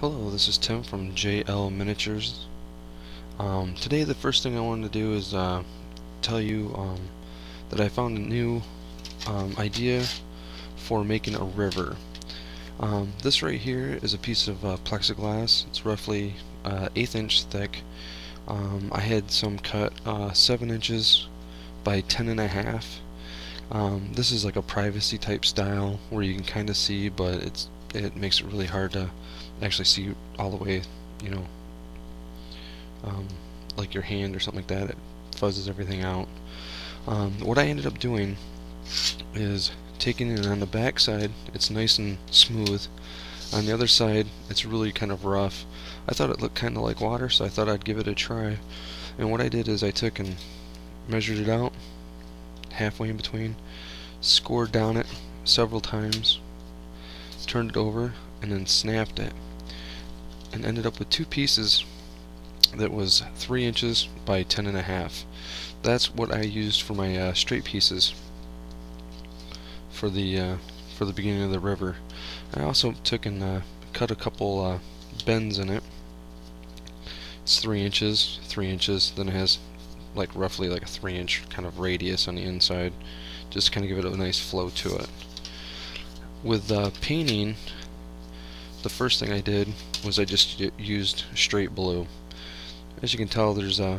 Hello, this is Tim from JL Miniatures. Um, today the first thing I wanted to do is uh, tell you um, that I found a new um, idea for making a river. Um, this right here is a piece of uh, plexiglass. It's roughly uh, eighth inch thick. Um, I had some cut uh, seven inches by ten and a half. Um, this is like a privacy type style where you can kind of see, but it's it makes it really hard to actually see all the way, you know, um, like your hand or something like that. It fuzzes everything out. Um, what I ended up doing is taking it on the back side, it's nice and smooth. On the other side, it's really kind of rough. I thought it looked kind of like water, so I thought I'd give it a try. And what I did is I took and measured it out, halfway in between, scored down it several times, turned it over, and then snapped it and ended up with two pieces that was three inches by ten and a half. That's what I used for my uh, straight pieces for the uh, for the beginning of the river. I also took and uh, cut a couple uh, bends in it. It's three inches three inches then it has like roughly like a three inch kind of radius on the inside. Just kind of give it a nice flow to it. With uh, painting the first thing I did was I just used straight blue. As you can tell, there's a uh,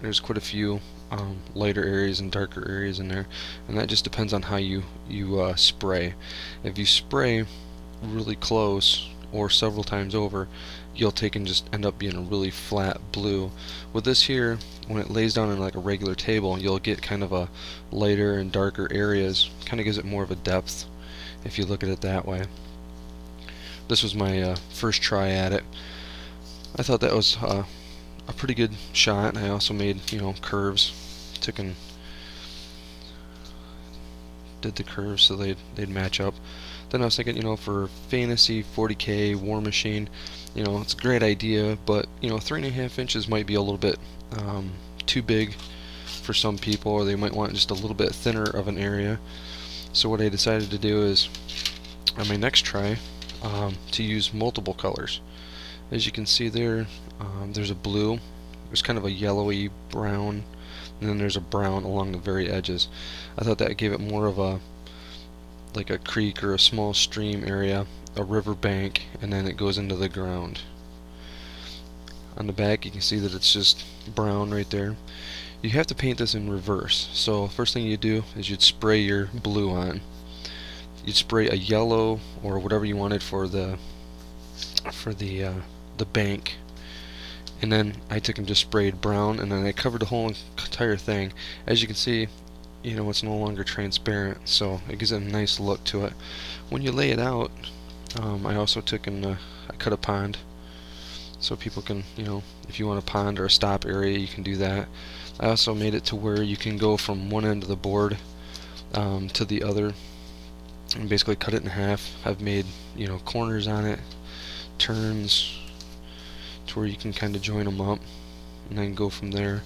there's quite a few um, lighter areas and darker areas in there, and that just depends on how you you uh, spray. If you spray really close or several times over, you'll take and just end up being a really flat blue. With this here, when it lays down in like a regular table, you'll get kind of a lighter and darker areas. Kind of gives it more of a depth if you look at it that way this was my uh, first try at it. I thought that was uh, a pretty good shot. I also made, you know, curves. Took and did the curves so they'd, they'd match up. Then I was thinking, you know, for fantasy, 40k, Warmachine, you know, it's a great idea, but, you know, three and a half inches might be a little bit um, too big for some people, or they might want just a little bit thinner of an area. So what I decided to do is, on my next try, um, to use multiple colors. As you can see there, um, there's a blue, there's kind of a yellowy brown, and then there's a brown along the very edges. I thought that gave it more of a like a creek or a small stream area, a river bank, and then it goes into the ground. On the back you can see that it's just brown right there. You have to paint this in reverse. So first thing you do is you'd spray your blue on you'd spray a yellow or whatever you wanted for the for the uh, the bank. And then I took and just sprayed brown and then I covered the whole entire thing. As you can see you know it's no longer transparent so it gives it a nice look to it. When you lay it out um, I also took and uh, I cut a pond. So people can you know if you want a pond or a stop area you can do that. I also made it to where you can go from one end of the board um, to the other and basically cut it in half. I've made you know corners on it, turns to where you can kind of join them up and then go from there.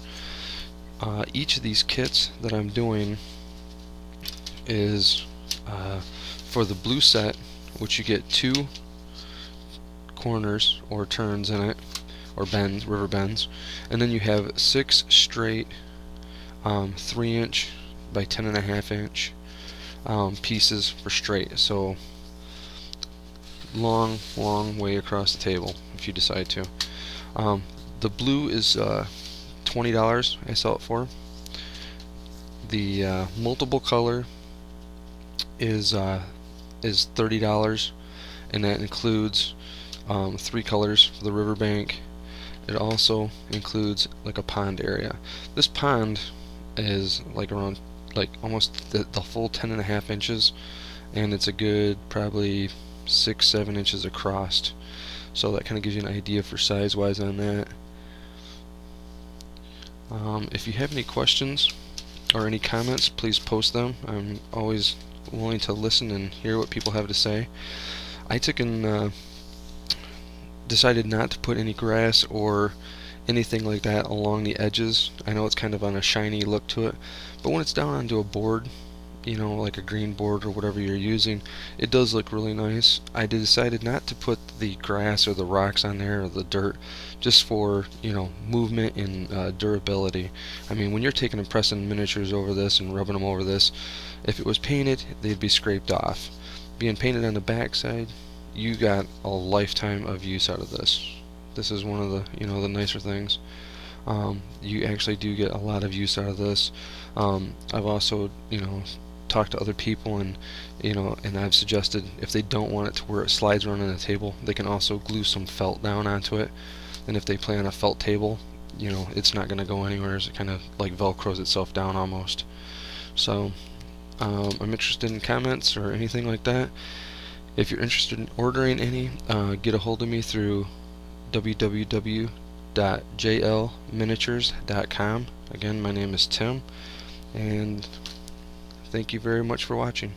Uh, each of these kits that I'm doing is uh, for the blue set which you get two corners or turns in it or bends, river bends and then you have six straight um, 3 inch by ten and a half inch um, pieces for straight. So long, long way across the table if you decide to. Um, the blue is uh, $20 I sell it for. The uh, multiple color is uh, is $30 and that includes um, three colors for the riverbank. It also includes like a pond area. This pond is like around like almost the, the full ten and a half inches and it's a good probably six seven inches across. So that kind of gives you an idea for size wise on that. Um, if you have any questions or any comments please post them. I'm always willing to listen and hear what people have to say. I took and uh, decided not to put any grass or anything like that along the edges. I know it's kind of on a shiny look to it, but when it's down onto a board, you know, like a green board or whatever you're using, it does look really nice. I decided not to put the grass or the rocks on there or the dirt just for, you know, movement and uh, durability. I mean, when you're taking and pressing miniatures over this and rubbing them over this, if it was painted, they'd be scraped off. Being painted on the backside, you got a lifetime of use out of this. This is one of the, you know, the nicer things. Um, you actually do get a lot of use out of this. Um, I've also, you know, talked to other people and, you know, and I've suggested if they don't want it to where it slides around on the table, they can also glue some felt down onto it. And if they play on a felt table, you know, it's not going to go anywhere. It kind of like velcros itself down almost. So, um, I'm interested in comments or anything like that. If you're interested in ordering any, uh, get a hold of me through www.jlminiatures.com. Again, my name is Tim, and thank you very much for watching.